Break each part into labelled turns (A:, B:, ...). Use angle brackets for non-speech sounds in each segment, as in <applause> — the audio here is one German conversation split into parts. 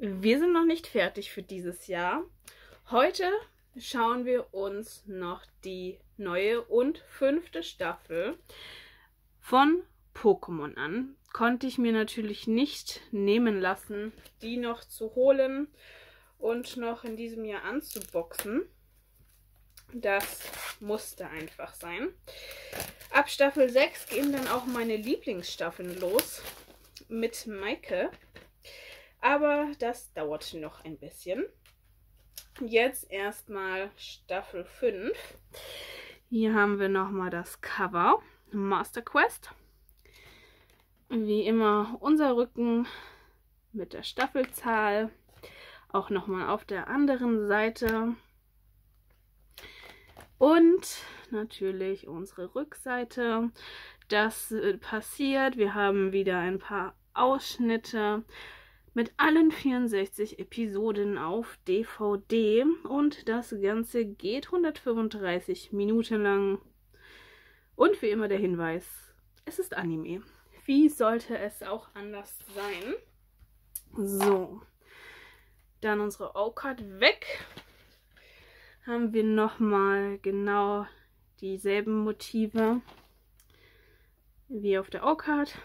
A: wir sind noch nicht fertig für dieses Jahr. Heute schauen wir uns noch die neue und fünfte Staffel von Pokémon an. Konnte ich mir natürlich nicht nehmen lassen, die noch zu holen und noch in diesem Jahr anzuboxen. Das musste einfach sein. Ab Staffel 6 gehen dann auch meine Lieblingsstaffeln los mit Maike. Aber das dauert noch ein bisschen. Jetzt erstmal Staffel 5. Hier haben wir nochmal das Cover. Master Quest. Wie immer unser Rücken mit der Staffelzahl. Auch nochmal auf der anderen Seite. Und natürlich unsere Rückseite. Das äh, passiert. Wir haben wieder ein paar Ausschnitte mit allen 64 Episoden auf DVD und das Ganze geht 135 Minuten lang. Und wie immer der Hinweis, es ist Anime. Wie sollte es auch anders sein? So, dann unsere O-Card weg haben wir nochmal genau dieselben Motive wie auf der O-Card.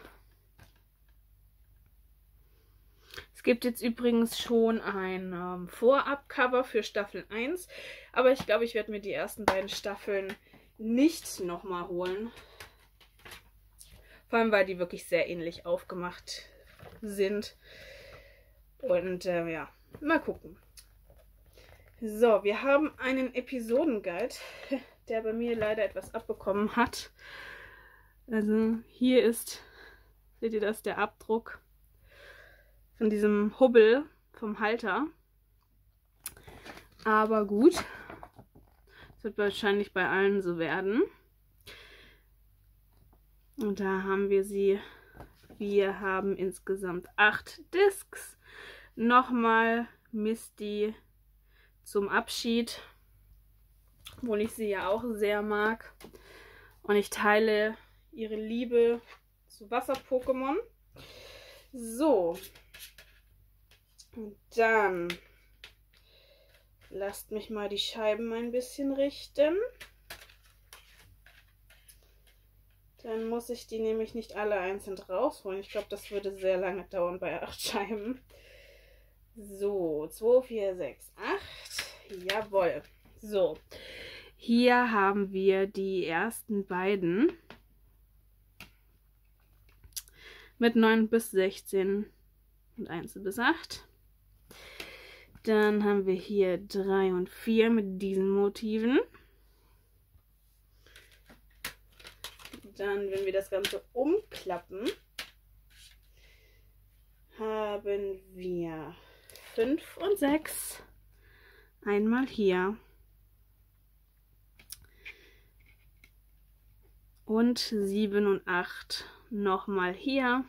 A: Es gibt jetzt übrigens schon ein ähm, Vorab-Cover für Staffel 1, aber ich glaube, ich werde mir die ersten beiden Staffeln nicht nochmal holen. Vor allem, weil die wirklich sehr ähnlich aufgemacht sind. Und äh, ja, mal gucken. So, wir haben einen Episodenguide, <laughs> der bei mir leider etwas abbekommen hat. Also hier ist, seht ihr das, der Abdruck von diesem Hubbel vom Halter. Aber gut, das wird wahrscheinlich bei allen so werden. Und da haben wir sie. Wir haben insgesamt acht Discs. Nochmal Misty zum Abschied, obwohl ich sie ja auch sehr mag. Und ich teile ihre Liebe zu Wasser-Pokémon. So. Und dann lasst mich mal die Scheiben ein bisschen richten. Dann muss ich die nämlich nicht alle einzeln rausholen. Ich glaube, das würde sehr lange dauern bei acht Scheiben. So, 2, 4, 6, 8. Jawohl. So, hier haben wir die ersten beiden mit 9 bis 16 und 1 bis 8. Dann haben wir hier 3 und 4 mit diesen Motiven. Dann, wenn wir das Ganze umklappen, haben wir 5 und 6. Einmal hier. Und 7 und 8 nochmal hier.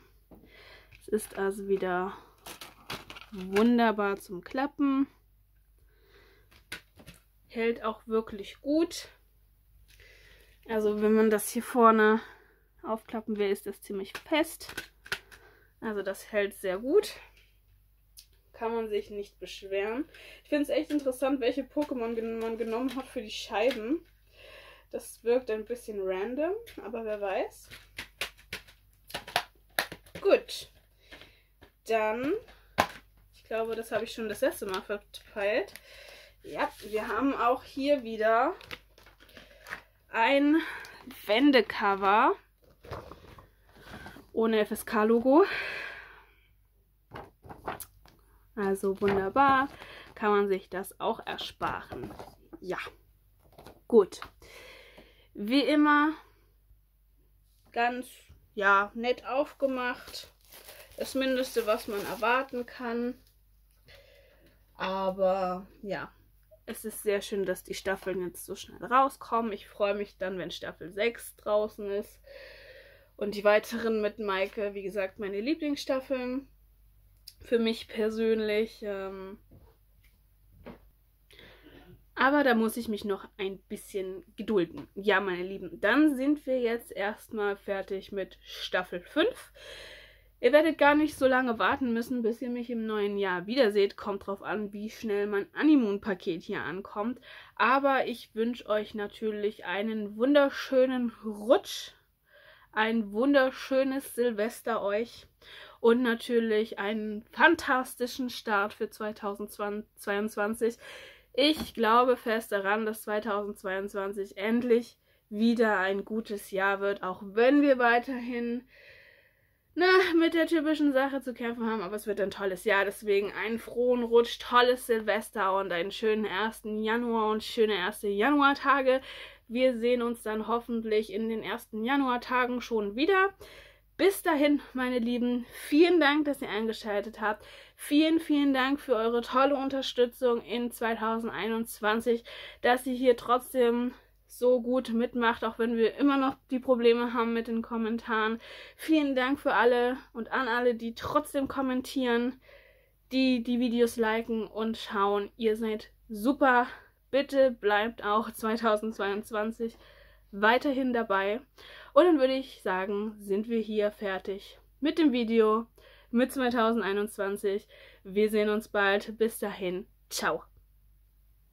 A: Es ist also wieder wunderbar zum Klappen. Hält auch wirklich gut. Also wenn man das hier vorne aufklappen will, ist das ziemlich fest. Also das hält sehr gut kann man sich nicht beschweren. Ich finde es echt interessant, welche Pokémon man genommen hat für die Scheiben. Das wirkt ein bisschen random, aber wer weiß. Gut. Dann, ich glaube, das habe ich schon das letzte Mal verteilt. Ja, wir haben auch hier wieder ein Wendecover ohne FSK-Logo. Also wunderbar, kann man sich das auch ersparen. Ja, gut. Wie immer, ganz, ja, nett aufgemacht. Das Mindeste, was man erwarten kann. Aber ja, es ist sehr schön, dass die Staffeln jetzt so schnell rauskommen. Ich freue mich dann, wenn Staffel 6 draußen ist. Und die weiteren mit Maike, wie gesagt, meine Lieblingsstaffeln für mich persönlich. Ähm aber da muss ich mich noch ein bisschen gedulden. Ja, meine Lieben, dann sind wir jetzt erstmal fertig mit Staffel 5. Ihr werdet gar nicht so lange warten müssen, bis ihr mich im neuen Jahr wiederseht. Kommt drauf an, wie schnell mein Animoon-Paket hier ankommt. Aber ich wünsche euch natürlich einen wunderschönen Rutsch, ein wunderschönes Silvester euch und natürlich einen fantastischen Start für 2022. Ich glaube fest daran, dass 2022 endlich wieder ein gutes Jahr wird, auch wenn wir weiterhin na, mit der typischen Sache zu kämpfen haben, aber es wird ein tolles Jahr. Deswegen einen frohen Rutsch, tolles Silvester und einen schönen 1. Januar und schöne erste Januartage. Wir sehen uns dann hoffentlich in den ersten Januartagen schon wieder. Bis dahin, meine Lieben, vielen Dank, dass ihr eingeschaltet habt. Vielen, vielen Dank für eure tolle Unterstützung in 2021, dass ihr hier trotzdem so gut mitmacht, auch wenn wir immer noch die Probleme haben mit den Kommentaren. Vielen Dank für alle und an alle, die trotzdem kommentieren, die die Videos liken und schauen. Ihr seid super. Bitte bleibt auch 2022 weiterhin dabei. Und dann würde ich sagen, sind wir hier fertig mit dem Video mit 2021. Wir sehen uns bald. Bis dahin. Ciao.